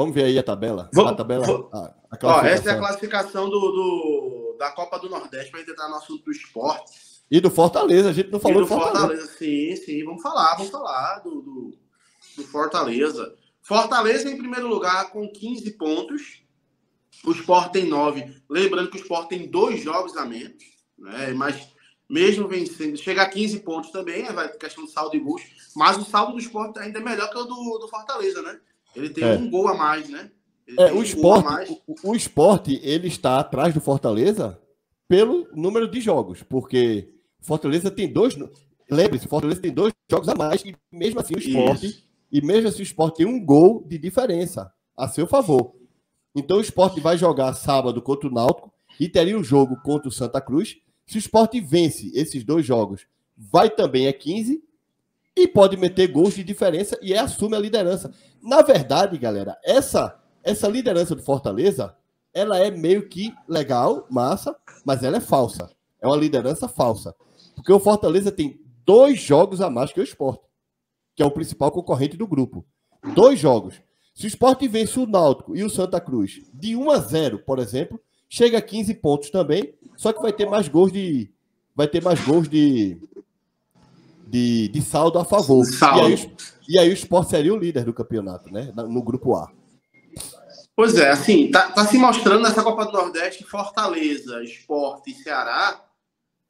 Vamos ver aí a tabela. Vamos, a tabela. A, a Ó, essa é a classificação do, do da Copa do Nordeste para entrar no assunto do esporte. E do Fortaleza, a gente não falou e do, do Fortaleza. Fortaleza. Sim, sim, vamos falar, vamos falar do, do, do Fortaleza. Fortaleza em primeiro lugar com 15 pontos. O Sport tem 9. Lembrando que o Sport tem dois jogos a menos, né? Mas mesmo vencendo, chega a 15 pontos também, é, vai questão de saldo e gols. Mas o saldo do Sport ainda é melhor que o do, do Fortaleza, né? Ele tem é. um gol a mais, né? Ele é, o, um esporte, o, o esporte, ele está atrás do Fortaleza pelo número de jogos, porque Fortaleza tem dois. Lembre-se, Fortaleza tem dois jogos a mais, e mesmo assim o esporte. Isso. E mesmo assim o esporte tem um gol de diferença a seu favor. Então o esporte vai jogar sábado contra o Náutico e teria um jogo contra o Santa Cruz. Se o esporte vence esses dois jogos, vai também a 15 e pode meter gols de diferença e assume a liderança. Na verdade, galera, essa essa liderança do Fortaleza, ela é meio que legal, massa, mas ela é falsa. É uma liderança falsa. Porque o Fortaleza tem dois jogos a mais que o Sport, que é o principal concorrente do grupo. Dois jogos. Se o Sport vence o Náutico e o Santa Cruz de 1 a 0, por exemplo, chega a 15 pontos também, só que vai ter mais gols de vai ter mais gols de de, de saldo a favor. Saldo. E, aí, e aí o Sport seria o líder do campeonato, né? No grupo A. Pois é, assim, tá, tá se mostrando nessa Copa do Nordeste Fortaleza, Sport e Ceará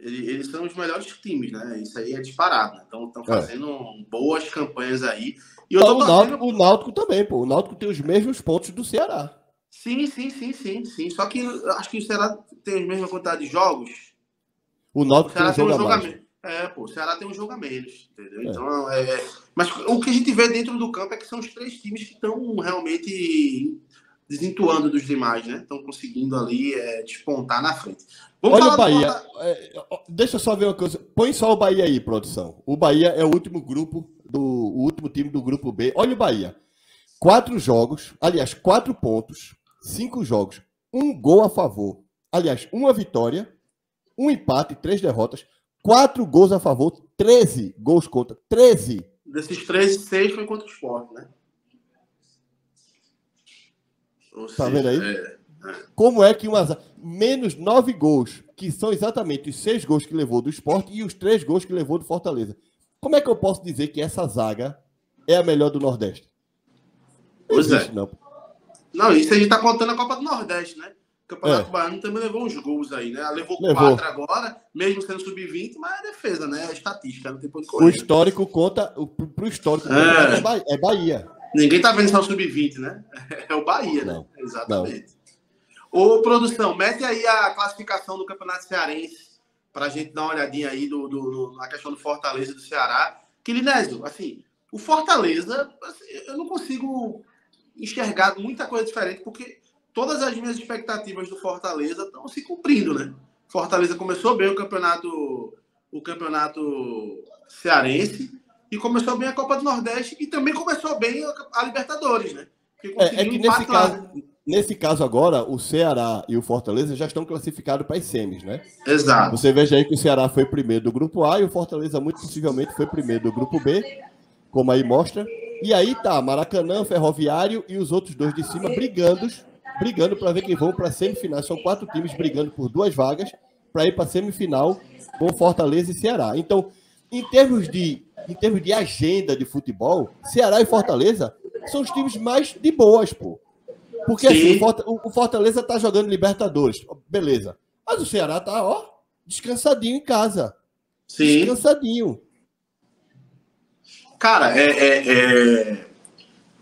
eles são os melhores times, né? Isso aí é disparado. Então estão é. fazendo é. boas campanhas aí. E eu então, o, Náutico, o Náutico também, pô. O Náutico tem os mesmos pontos do Ceará. Sim, sim, sim, sim, sim. Só que acho que o Ceará tem a mesma quantidade de jogos. O Náutico o tem um jogo a mais. É, pô, o Ceará tem um jogo a menos, entendeu? É. Então, é... Mas o que a gente vê dentro do campo é que são os três times que estão realmente desentuando dos demais, né? Estão conseguindo ali é, despontar na frente. Vamos Olha o Bahia. É, deixa eu só ver uma coisa. Põe só o Bahia aí, produção. O Bahia é o último grupo do o último time do grupo B. Olha o Bahia. Quatro jogos, aliás, quatro pontos, cinco jogos, um gol a favor. Aliás, uma vitória, um empate, três derrotas, quatro gols a favor, 13 gols contra. 13. Desses 13, seis foi contra o Sport, né? Ou tá seja, vendo aí? É, é. Como é que uma menos nove gols, que são exatamente os seis gols que levou do esporte e os três gols que levou do Fortaleza. Como é que eu posso dizer que essa zaga é a melhor do Nordeste? Pois é. Não. não, isso a gente tá contando a Copa do Nordeste, né? O Campeonato é. Baiano também levou uns gols aí, né? Levou, levou. quatro agora, mesmo sendo sub-20, mas é defesa, né? É estatística, não tem ponto correr. O histórico conta, o, pro histórico é. é Bahia. Ninguém tá vendo só o sub-20, né? É o Bahia, né? não, né? Exatamente. Não. Ô, produção, mete aí a classificação do Campeonato Cearense para a gente dar uma olhadinha aí do, do, do, na questão do Fortaleza e do Ceará. Que, Linésio, assim, o Fortaleza, assim, eu não consigo enxergar muita coisa diferente, porque todas as minhas expectativas do Fortaleza estão se cumprindo, né? Fortaleza começou bem o campeonato, o campeonato cearense, e começou bem a Copa do Nordeste e também começou bem a Libertadores, né? É, é, que nesse caso, nesse caso agora, o Ceará e o Fortaleza já estão classificados para as semis, né? Exato. Você veja aí que o Ceará foi primeiro do grupo A e o Fortaleza muito possivelmente foi primeiro do grupo B, como aí mostra. E aí tá Maracanã, Ferroviário e os outros dois de cima brigando, brigando para ver quem vão para a semifinal. São quatro times brigando por duas vagas para ir para a semifinal com Fortaleza e Ceará. Então, em termos de em termos de agenda de futebol, Ceará e Fortaleza são os times mais de boas, pô. Porque assim, o Fortaleza tá jogando Libertadores, beleza. Mas o Ceará tá, ó, descansadinho em casa. Sim. Descansadinho. Cara, é, é, é,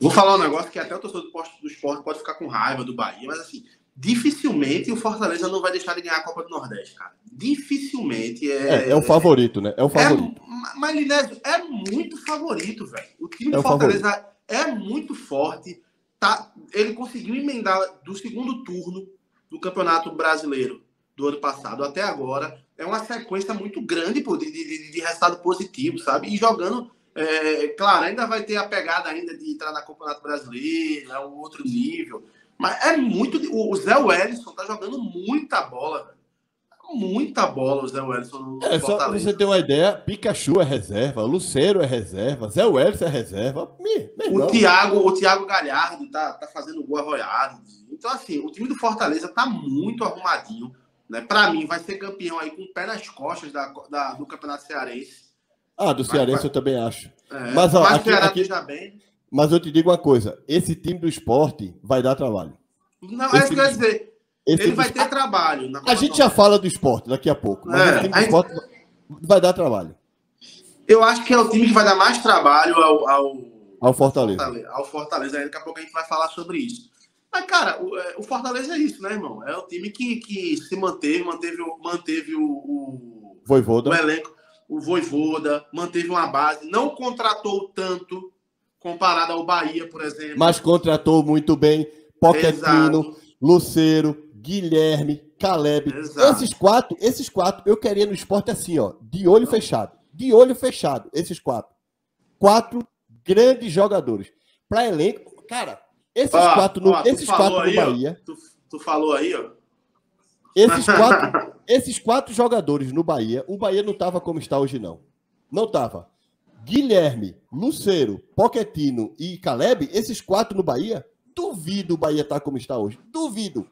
Vou falar um negócio que até o torcedor do, do esporte pode ficar com raiva do Bahia, mas assim, dificilmente o Fortaleza não vai deixar de ganhar a Copa do Nordeste, cara. Dificilmente é. É, é o favorito, né? É o favorito. É, mas, Linésio, é muito favorito, velho. O time é do Fortaleza favorito. é muito forte. Tá, ele conseguiu emendar do segundo turno do Campeonato Brasileiro do ano passado até agora. É uma sequência muito grande pô, de, de, de resultado positivo, sabe? E jogando. É, claro, ainda vai ter a pegada ainda de entrar na Campeonato Brasileiro, é um outro nível. Mas é muito. O Zé Wellison tá jogando muita bola, muita bola o Zé Wellison no é, Só pra você ter uma ideia, Pikachu é reserva, Lucero é reserva, Zé Wellison é reserva. Me, o, Thiago, o Thiago Galhardo tá, tá fazendo gol arroiado. Então, assim, o time do Fortaleza tá muito arrumadinho. Né? Para mim, vai ser campeão aí com o pé nas costas da, da do Campeonato Cearense. Ah, do Cearense vai, eu também acho. É, mas, ó, aqui, aqui, bem. mas eu te digo uma coisa: esse time do esporte vai dar trabalho. Não, esse é isso que eu ia dizer. Ele vai ter trabalho. a gente já fala do esporte daqui a pouco, mas é, o time do esporte vai dar trabalho. Eu acho que é o time que vai dar mais trabalho ao, ao, ao Fortaleza. Fortaleza. Ao Fortaleza. Daqui a pouco a gente vai falar sobre isso. Mas, cara, o, é, o Fortaleza é isso, né, irmão? É o time que, que se manteve, manteve, manteve o, o, Voivoda. o elenco, o Voivoda, manteve uma base, não contratou tanto comparado ao Bahia, por exemplo. Mas contratou muito bem Pochettino, Luceiro, Guilherme, Caleb. Exato. Esses quatro, esses quatro, eu queria no esporte assim, ó, de olho fechado. De olho fechado, esses quatro. Quatro grandes jogadores. Para elenco, cara, esses ó, quatro no, ó, esses quatro aí, no Bahia. Tu, tu, falou aí, ó. Esses quatro, esses quatro jogadores no Bahia, o Bahia não tava como está hoje, não. Não tava. Guilherme, Lucero, Poquetino e Caleb, esses quatro no Bahia, duvido o Bahia estar tá como está hoje. Duvido.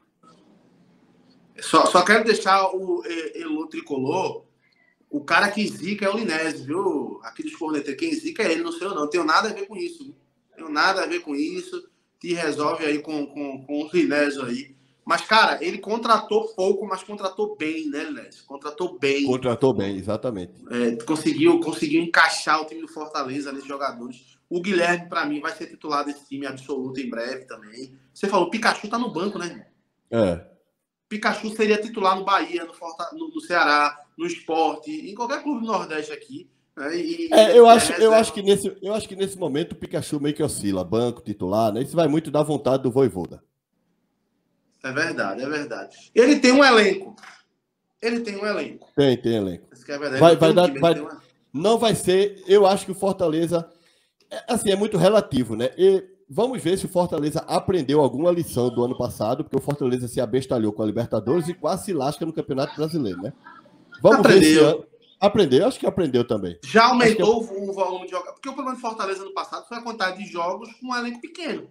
Só, só quero deixar o Elo Tricolor. O cara que zica é o Linésio, viu? Aqui dos corneteiros. Quem zica é ele, não sei eu não. Tenho nada a ver com isso. Tenho nada a ver com isso. Te resolve aí com, com, com o Linésio aí. Mas, cara, ele contratou pouco, mas contratou bem, né, Linésio? Contratou bem. Contratou bem, exatamente. É, conseguiu, conseguiu encaixar o time do Fortaleza nesses jogadores. O Guilherme, para mim, vai ser titular desse time absoluto em breve também. Você falou, Pikachu tá no banco, né, irmão? É. Pikachu seria titular no Bahia, no, Forta, no, no Ceará, no esporte, em qualquer clube do Nordeste aqui. Né? E, é, eu, acho, eu, acho que nesse, eu acho que nesse momento o Pikachu meio que oscila, banco, titular, né? Isso vai muito da vontade do Voivoda. É verdade, é verdade. Ele tem um elenco. Ele tem um elenco. Tem, tem elenco. É vai, vai dar, vai, Não vai ser. Eu acho que o Fortaleza. É, assim, é muito relativo, né? E vamos ver se o Fortaleza aprendeu alguma lição do ano passado, porque o Fortaleza se abestalhou com a Libertadores e quase se lasca no Campeonato Brasileiro, né? Vamos aprendeu. ver se aprendeu, acho que aprendeu também. Já aumentou que... o volume de jogos, porque o problema do Fortaleza no passado foi a quantidade de jogos com um elenco pequeno.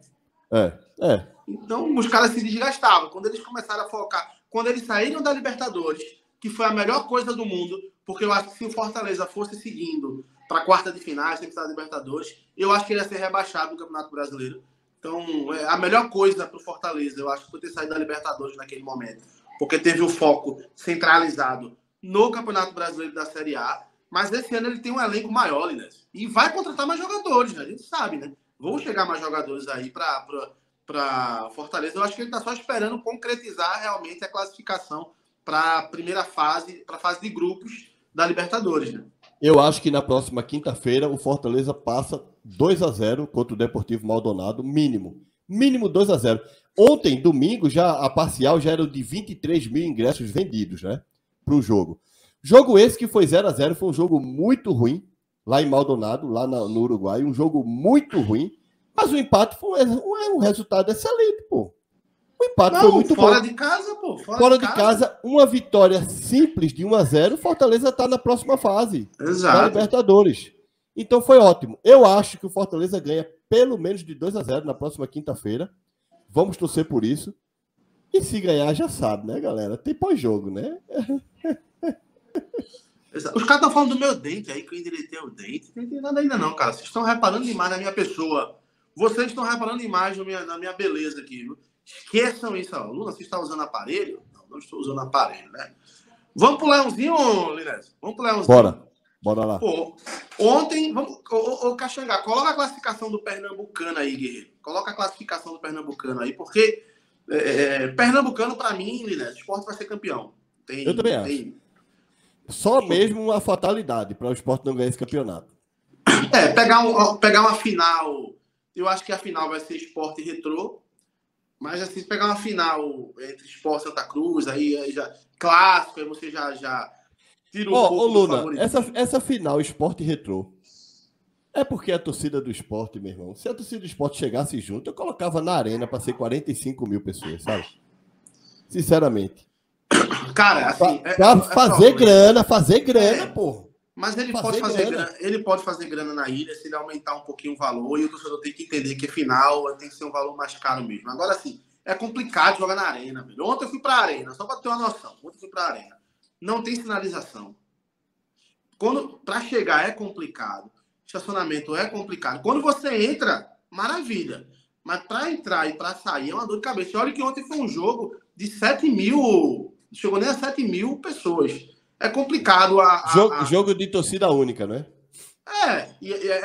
É, é. Então os caras se desgastavam. Quando eles começaram a focar, quando eles saíram da Libertadores, que foi a melhor coisa do mundo, porque eu acho que se o Fortaleza fosse seguindo para a quarta de finais, sem precisar da Libertadores. Eu acho que ele ia ser rebaixado no Campeonato Brasileiro. Então, é a melhor coisa para o Fortaleza, eu acho, foi ter saído da Libertadores naquele momento. Porque teve o foco centralizado no Campeonato Brasileiro da Série A. Mas esse ano ele tem um elenco maior, né? E vai contratar mais jogadores, né? A gente sabe, né? Vão chegar mais jogadores aí para Fortaleza. Eu acho que ele está só esperando concretizar realmente a classificação para a primeira fase, para a fase de grupos da Libertadores, né? Eu acho que na próxima quinta-feira o Fortaleza passa 2 a 0 contra o Deportivo Maldonado, mínimo. Mínimo 2 a 0 Ontem, domingo, já a parcial já era de 23 mil ingressos vendidos, né? Para o jogo. Jogo esse que foi 0 a 0 foi um jogo muito ruim, lá em Maldonado, lá no Uruguai. Um jogo muito ruim. Mas o empate foi um, um resultado excelente, pô. O empate não, foi muito fora bom. de casa, pô. Fora, fora de, de casa. casa. uma vitória simples de 1 a 0 Fortaleza está na próxima fase Exato. da Libertadores. Então foi ótimo. Eu acho que o Fortaleza ganha pelo menos de 2 a 0 na próxima quinta-feira. Vamos torcer por isso. E se ganhar, já sabe, né, galera? Tem pós-jogo, né? Os caras estão falando do meu dente aí, que eu endireitei o dente. Não tem nada ainda não, cara. Vocês estão reparando demais na minha pessoa. Vocês estão reparando demais na minha, na minha beleza aqui, viu? Esqueçam isso. Ó. Lula, você está usando aparelho? Não, não estou usando aparelho, né? Vamos pro Leãozinho, Linés? Vamos pro Leãozinho. Bora. Bora lá. Pô, ontem, vamos, ô, ô, Caxangá, coloca a classificação do Pernambucano aí, Guerreiro. Coloca a classificação do Pernambucano aí, porque é, é Pernambucano, para mim, Linés, o esporte vai ser campeão. Tem, Eu também tem... acho. Só mesmo uma fatalidade para o esporte não ganhar esse campeonato. É, pegar, um, pegar uma final. Eu acho que a final vai ser esporte e retrô. Mas assim, se pegar uma final entre Sport Santa Cruz, aí, aí já clássico, aí você já, já tira um oh, pouco ô, Luna, essa, essa final esporte retrô. É porque a torcida do esporte, meu irmão. Se a torcida do esporte chegasse junto, eu colocava na arena para ser 45 mil pessoas, sabe? Sinceramente. Cara, assim. Pra, é, pra é, fazer grana, fazer grana, é. Mas ele fazer pode fazer grana. grana. ele pode fazer grana na ilha se ele aumentar um pouquinho o valor e o torcedor tem que entender que final tem que ser um valor mais caro mesmo. Agora sim, é complicado jogar na arena, velho. Ontem eu fui pra arena, só para ter uma noção. Ontem eu fui pra arena. Não tem sinalização. Quando para chegar é complicado. Estacionamento é complicado. Quando você entra, maravilha. Mas para entrar e para sair é uma dor de cabeça. E olha que ontem foi um jogo de 7 mil. Chegou nem a 7 mil pessoas é complicado a, a, jogo, jogo, de torcida única, né? É,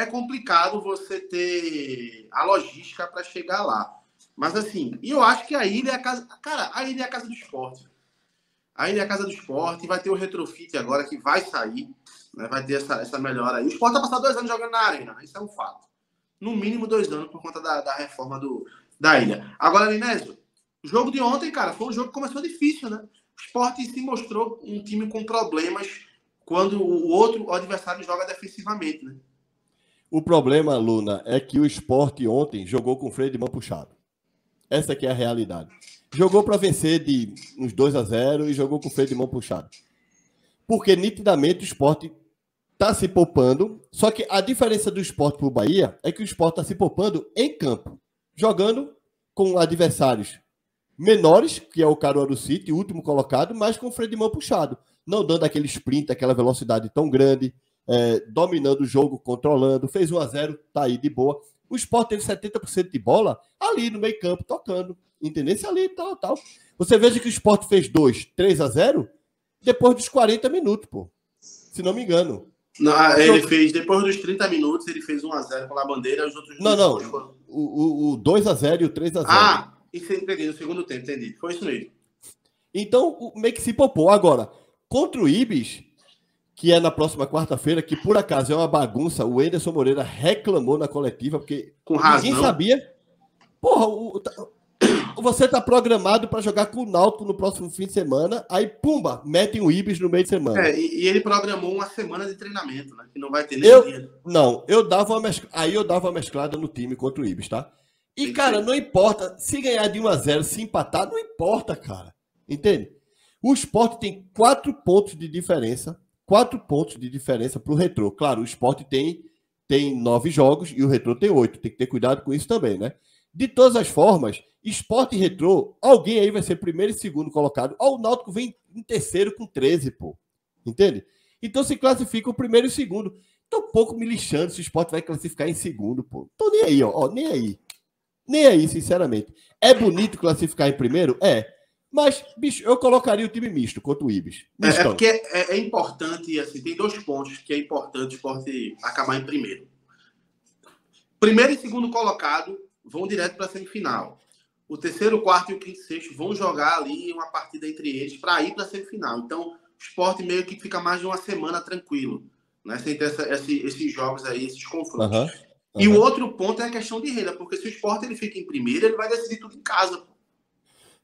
é complicado você ter a logística para chegar lá. Mas assim, e eu acho que a ilha é a casa. Cara, a ilha é a casa do esporte. A ilha é a casa do esporte, vai ter o retrofit agora que vai sair, né? vai ter essa, essa melhora aí. O esporte vai passar dois anos jogando na arena, isso é um fato. No mínimo dois anos por conta da, da reforma do, da ilha. Agora, Linésio, o jogo de ontem, cara, foi um jogo que começou difícil, né? Esporte se mostrou um time com problemas quando o outro o adversário joga defensivamente, né? O problema, Luna, é que o esporte ontem jogou com o freio de mão puxado. Essa que é a realidade. Jogou para vencer de uns 2 a 0 e jogou com o freio de mão puxado. Porque nitidamente o esporte está se poupando. Só que a diferença do esporte para o Bahia é que o esporte está se poupando em campo, jogando com adversários menores, que é o Caruaru City, último colocado, mas com o freio de mão puxado. Não dando aquele sprint, aquela velocidade tão grande, é, dominando o jogo, controlando. Fez 1 a 0 tá aí de boa. O Sport teve 70% de bola ali no meio campo, tocando. Entendeu? ali, tal, tal. Você veja que o Sport fez 2, 3 a 0 depois dos 40 minutos, pô. Se não me engano. Não, ah, ele fez, depois dos 30 minutos, ele fez 1x0 com a bandeira, os outros Não, não. O, o, o 2x0 e o 3x0. Ah, entendi, no segundo tempo, entendi. Foi isso mesmo. Então, o meio que se popou. Agora, contra o Ibis, que é na próxima quarta-feira, que por acaso é uma bagunça, o Anderson Moreira reclamou na coletiva, porque Com razão. ninguém sabia. Porra, o, você tá programado para jogar com o Náutico no próximo fim de semana, aí pumba, metem o Ibis no meio de semana. É, e, e, ele programou uma semana de treinamento, né? Que não vai ter nem eu, dia. Não, eu dava uma mesclada, aí eu dava uma mesclada no time contra o Ibis, tá? E, cara, não importa. Se ganhar de 1 a 0 se empatar, não importa, cara. Entende? O esporte tem quatro pontos de diferença. Quatro pontos de diferença para o retrô. Claro, o esporte tem, tem nove jogos e o retrô tem oito. Tem que ter cuidado com isso também, né? De todas as formas, esporte e retrô, alguém aí vai ser primeiro e segundo colocado. Ó, o Náutico vem em terceiro com 13, pô. Entende? Então se classifica o primeiro e o segundo. Tô pouco me lixando se o esporte vai classificar em segundo, pô. Tô nem aí, ó. ó nem aí. Nem aí, sinceramente. É bonito classificar em primeiro? É. Mas, bicho, eu colocaria o time misto contra o Ibis. É, é, porque é, é, importante, assim, tem dois pontos que é importante o esporte acabar em primeiro. Primeiro e segundo colocado vão direto para a semifinal. O terceiro, quarto e o quinto e sexto vão jogar ali uma partida entre eles para ir para a semifinal. Então, o esporte meio que fica mais de uma semana tranquilo, né? Sem ter essa, esse, esses jogos aí, esses confrontos. Uhum. Uhum. E o outro ponto é a questão de renda, porque se o esporte ele fica em primeiro, ele vai decidir tudo em casa.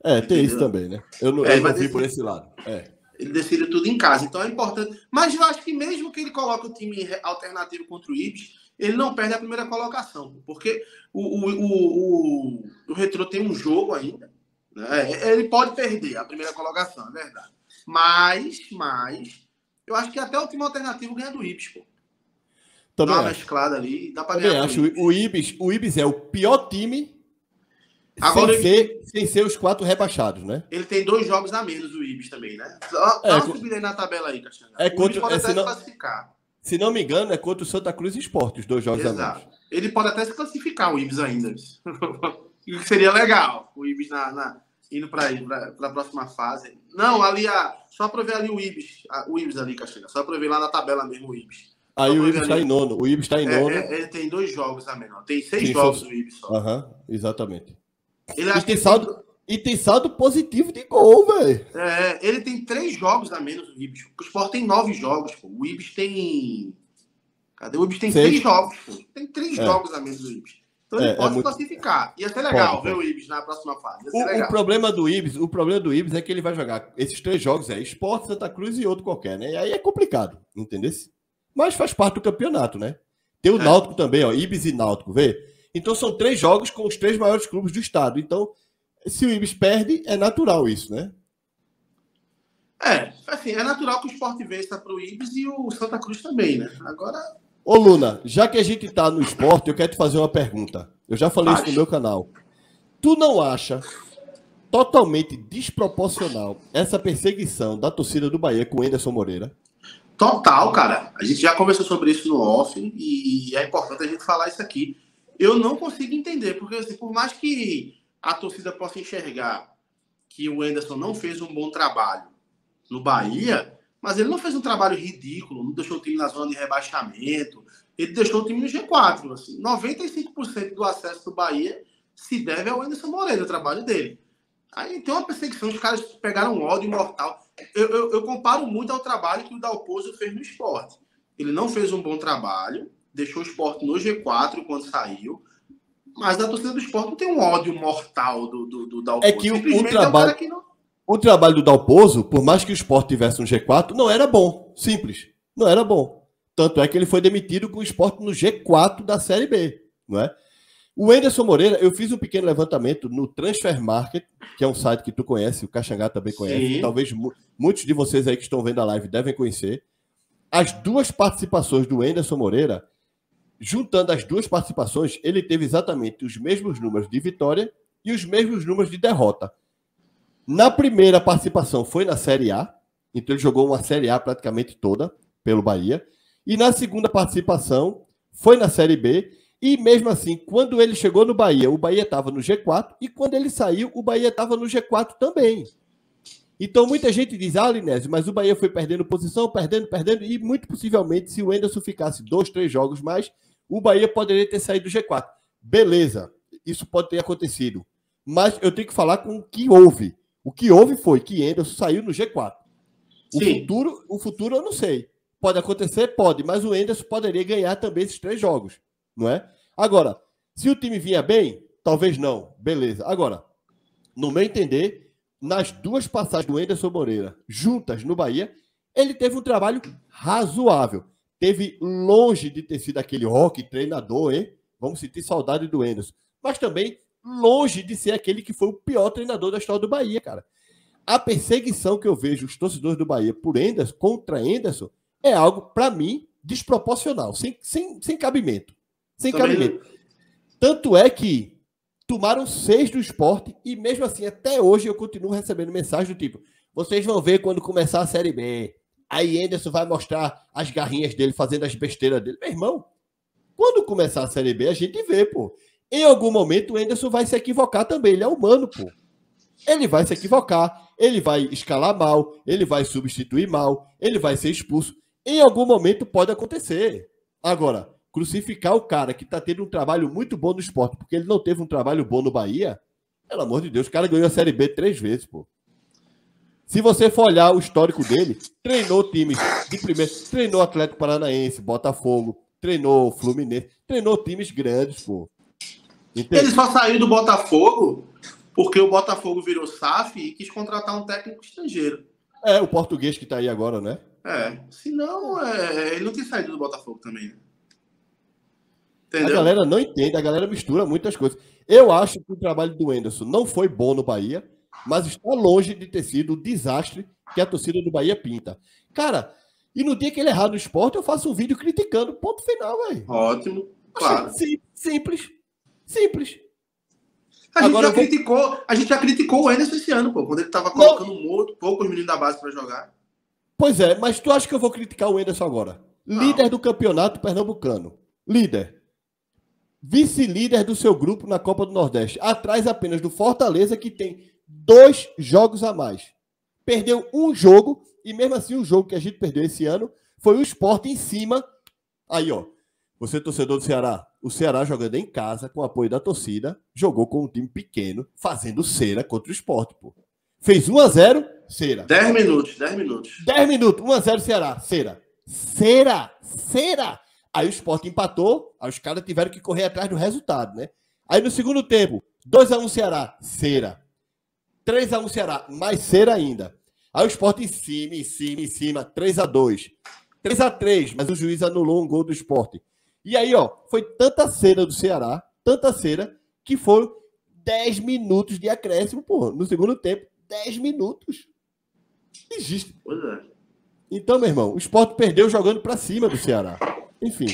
É, tem isso também, né? Eu não, é, eu não vi por esse lado. É. Ele decide tudo em casa, então é importante. Mas eu acho que mesmo que ele coloque o time alternativo contra o Ibis, ele não perde a primeira colocação, porque o, o, o, o, o Retro tem um jogo ainda. Né? Ele pode perder a primeira colocação, é verdade. Mas, mas, eu acho que até o time alternativo ganha do Ibis, pô. Também dá uma mesclada ali, dá para ganhar. acho. O Ibis, o Ibis é o pior time Agora, sem, ser, sem ser os quatro rebaixados, né? Ele tem dois jogos a menos, o Ibis também, né? Dá é, uma subida na tabela aí, Castanha. É contra, pode é, até se, não, classificar. se não me engano, é contra o Santa Cruz Esporte, os dois jogos Exato. a menos. Ele pode até se classificar, o Ibis ainda. o que seria legal, o Ibis na, na indo para a próxima fase. Não, ali, a, só para ver ali o Ibis, a, o Ibis ali, Castanha. Só para ver lá na tabela mesmo o Ibis. Aí o Ibis está em nono. O Ibis está em é, nono. É, ele tem dois jogos a menor. Tem seis Sim, jogos o Ibis só. Aham, exatamente. Ele e, tem saldo, e tem saldo positivo de gol, velho. É, ele tem três jogos a menos o Ibis. O Sport tem nove jogos, pô. O Ibis tem. Cadê? O Ibis tem seis, jogos, pô. Tem três é. jogos a menos do Ibis. Então ele é, é pode é muito... classificar. Ia ser legal pode, ver o Ibis na próxima fase. O, o, problema do Ibis, o problema do Ibis é que ele vai jogar esses três jogos é Sport, Santa Cruz e outro qualquer, né? E aí é complicado, entendeu? Mas faz parte do campeonato, né? Tem o é. Náutico também, ó, Ibis e Náutico, vê? Então são três jogos com os três maiores clubes do estado. Então, se o Ibis perde, é natural isso, né? É, assim, é natural que o esporte vença para o Ibis e o Santa Cruz também, né? Agora. Ô, Luna, já que a gente tá no esporte, eu quero te fazer uma pergunta. Eu já falei Acho. isso no meu canal. Tu não acha totalmente desproporcional essa perseguição da torcida do Bahia com o Anderson Moreira? Total, cara. A gente já conversou sobre isso no off e é importante a gente falar isso aqui. Eu não consigo entender, porque assim, por mais que a torcida possa enxergar que o Anderson não fez um bom trabalho no Bahia, mas ele não fez um trabalho ridículo, não deixou o time na zona de rebaixamento, ele deixou o time no G4. Assim, 95% do acesso do Bahia se deve ao Anderson Moreira, o trabalho dele. Aí tem uma perseguição, os caras pegaram um ódio mortal. Eu, eu, eu comparo muito ao trabalho que o Dalpozo fez no esporte. Ele não fez um bom trabalho, deixou o esporte no G4 quando saiu, mas a torcida do esporte não tem um ódio mortal do, do, do Dalpozo. É que o, trabalho... É um não... O trabalho do Dalpozo, por mais que o esporte tivesse um G4, não era bom. Simples. Não era bom. Tanto é que ele foi demitido com o esporte no G4 da Série B. Não é? O Enderson Moreira, eu fiz um pequeno levantamento no Transfer Market, que é um site que tu conhece, o Caxangá também conhece. Talvez muitos de vocês aí que estão vendo a live devem conhecer. As duas participações do Enderson Moreira, juntando as duas participações, ele teve exatamente os mesmos números de vitória e os mesmos números de derrota. Na primeira participação foi na Série A, então ele jogou uma Série A praticamente toda pelo Bahia. E na segunda participação foi na Série B e mesmo assim, quando ele chegou no Bahia, o Bahia estava no G4, e quando ele saiu, o Bahia estava no G4 também. Então muita gente diz, ah, Linésio, mas o Bahia foi perdendo posição, perdendo, perdendo, e muito possivelmente, se o Enderson ficasse dois, três jogos mais, o Bahia poderia ter saído do G4. Beleza, isso pode ter acontecido. Mas eu tenho que falar com o que houve. O que houve foi que Enderson saiu no G4. O futuro, o futuro eu não sei. Pode acontecer? Pode, mas o Enderson poderia ganhar também esses três jogos não é? Agora, se o time vinha bem, talvez não, beleza. Agora, no meu entender, nas duas passagens do Enderson Moreira juntas no Bahia, ele teve um trabalho razoável. Teve longe de ter sido aquele rock treinador, hein? Vamos sentir saudade do Enderson. Mas também longe de ser aquele que foi o pior treinador da história do Bahia, cara. A perseguição que eu vejo os torcedores do Bahia por Enderson, contra Enderson, é algo, para mim, desproporcional, sem, sem, sem cabimento. Sem cabimento. Tanto é que tomaram seis do esporte e mesmo assim, até hoje, eu continuo recebendo mensagem do tipo: vocês vão ver quando começar a Série B. Aí Anderson vai mostrar as garrinhas dele fazendo as besteiras dele. Meu irmão, quando começar a Série B, a gente vê, pô. Em algum momento o Anderson vai se equivocar também. Ele é humano, pô. Ele vai se equivocar, ele vai escalar mal, ele vai substituir mal, ele vai ser expulso. Em algum momento pode acontecer. Agora, crucificar o cara que está tendo um trabalho muito bom no esporte, porque ele não teve um trabalho bom no Bahia, pelo amor de Deus, o cara ganhou a Série B três vezes, pô. Se você for olhar o histórico dele, treinou times de primeiro, treinou Atlético Paranaense, Botafogo, treinou Fluminense, treinou times grandes, pô. Entende? Ele só saiu do Botafogo porque o Botafogo virou SAF e quis contratar um técnico estrangeiro. É, o português que tá aí agora, né? É, senão é, ele não tinha saído do Botafogo também, né? Entendeu? A galera não entende, a galera mistura muitas coisas. Eu acho que o trabalho do Enderson não foi bom no Bahia, mas está longe de ter sido o desastre que a torcida do Bahia pinta. Cara, e no dia que ele errar no esporte, eu faço um vídeo criticando. Ponto final, velho. Ótimo. Claro. Sim, simples. Simples. A gente, Agora, já vou... criticou, a gente já criticou o Enderson esse ano, pô, quando ele tava colocando não. muito, poucos meninos da base para jogar. Pois é, mas tu acha que eu vou criticar o Enderson agora? Não. Líder do campeonato pernambucano. Líder vice-líder do seu grupo na Copa do Nordeste, atrás apenas do Fortaleza, que tem dois jogos a mais. Perdeu um jogo, e mesmo assim o jogo que a gente perdeu esse ano foi o esporte em cima. Aí, ó, você torcedor do Ceará, o Ceará jogando em casa, com apoio da torcida, jogou com um time pequeno, fazendo cera contra o esporte, pô. Fez 1 a 0 cera. 10 minutos, 10 minutos. 10 minutos, 1 a 0 Ceará, cera. Cera, cera. Aí o Sport empatou, aí os caras tiveram que correr atrás do resultado, né? Aí no segundo tempo, 2x1 Ceará, cera. 3x1 Ceará, mais cera ainda. Aí o Sport em cima, em cima, em cima, 3x2. 3x3, mas o juiz anulou um gol do Sport. E aí, ó, foi tanta cera do Ceará, tanta cera, que foram 10 minutos de acréscimo, pô, no segundo tempo. 10 minutos. Existe. É. Então, meu irmão, o esporte perdeu jogando para cima do Ceará. Enfim.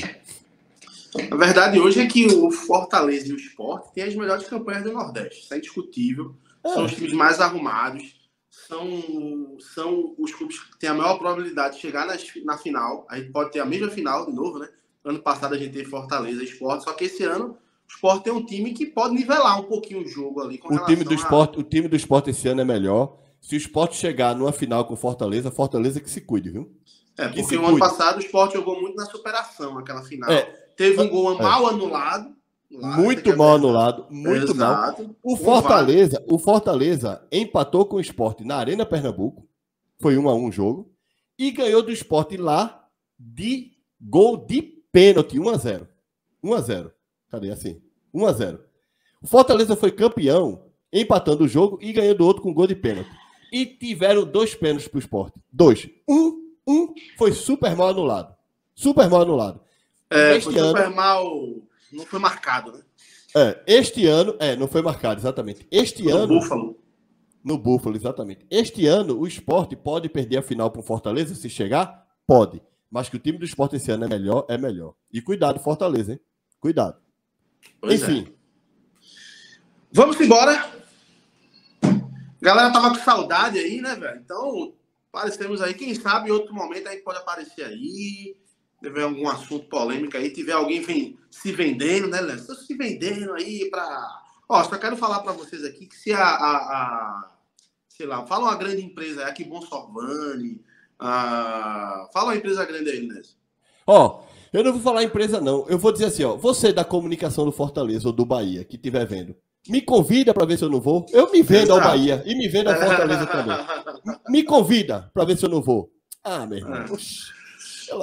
A verdade hoje é que o Fortaleza e o esporte têm as melhores campanhas do Nordeste. Isso é indiscutível. É. São os times mais arrumados. São, são os clubes que têm a maior probabilidade de chegar na, na final. A gente pode ter a mesma final de novo, né? Ano passado a gente teve Fortaleza e Esporte, só que esse ano o Sport tem um time que pode nivelar um pouquinho o jogo ali. o time do a... esporte, o time do esporte esse ano é melhor. Se o esporte chegar numa final com Fortaleza, Fortaleza que se cuide, viu? É, porque no ano passado o esporte jogou muito na superação, aquela final. É, Teve um gol é. mal anulado. Lá, muito mal anulado, muito Exato. mal. O Fortaleza, o Fortaleza empatou com o esporte na Arena Pernambuco. Foi um a um jogo. E ganhou do esporte lá de gol de pênalti, 1 a 0 1 a 0 Cadê assim? 1 a 0 O Fortaleza foi campeão, empatando o jogo e ganhando outro com gol de pênalti. E tiveram dois pênaltis para o esporte. Dois. Um, um foi super mal anulado. Super mal anulado. É, este ano, super mal. Não foi marcado, né? É, este ano. É, não foi marcado, exatamente. Este no ano. Búfalo. No Búfalo, exatamente. Este ano, o esporte pode perder a final para o Fortaleza se chegar? Pode. Mas que o time do esporte esse ano é melhor, é melhor. E cuidado, Fortaleza, hein? Cuidado. Pois é. Enfim. É. Vamos embora. Galera tava com saudade aí, né, velho? Então, aparecemos aí. Quem sabe em outro momento a gente pode aparecer aí. Tiver algum assunto polêmico aí, tiver alguém vem, se vendendo, né, Léo? Se vendendo aí para. Ó, só quero falar para vocês aqui que se a, a, a, sei lá, fala uma grande empresa, a Kibon Sorvani, a... fala uma empresa grande aí, né? Ó, eu não vou falar empresa, não. Eu vou dizer assim, ó. Você da comunicação do Fortaleza ou do Bahia, que estiver vendo, me convida para ver se eu não vou. Eu me vendo Exato. ao Bahia e me vendo ao Fortaleza também. Me convida para ver se eu não vou. Ah, meu irmão.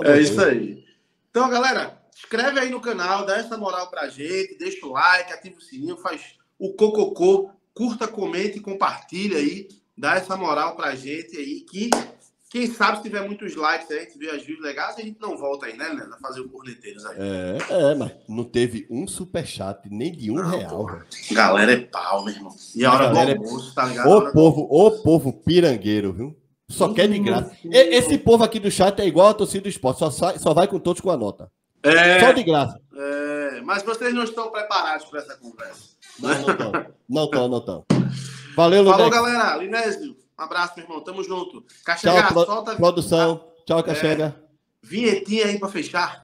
É, é isso aí. Então, galera, inscreve aí no canal, dá essa moral pra gente, deixa o like, ativa o sininho, faz o cococô, curta, comente e compartilha aí, dá essa moral pra gente aí que quem sabe se tiver muitos likes aí, a gente vê as views legais, a gente não volta aí, né, Leandro? A fazer o corneteiros aí. É, é, mas não teve um superchat, nem de um não, real. Pô. Galera é pau, meu irmão. E a hora do é almoço, é... tá ligado? O povo, o povo pirangueiro, viu? Só quer de graça. Esse povo aqui do chat é igual a torcida do esporte, só, sai, só vai com todos com a nota. É, só de graça. É, mas vocês não estão preparados para essa conversa. Não, não estão. Não estão, não estão. Valeu, Lunex. Falou, galera. Linésio. Um abraço, meu irmão. Tamo junto. Caxega, Tchau, solta. Produção. Tchau, Caxega. É, vinhetinha aí pra fechar.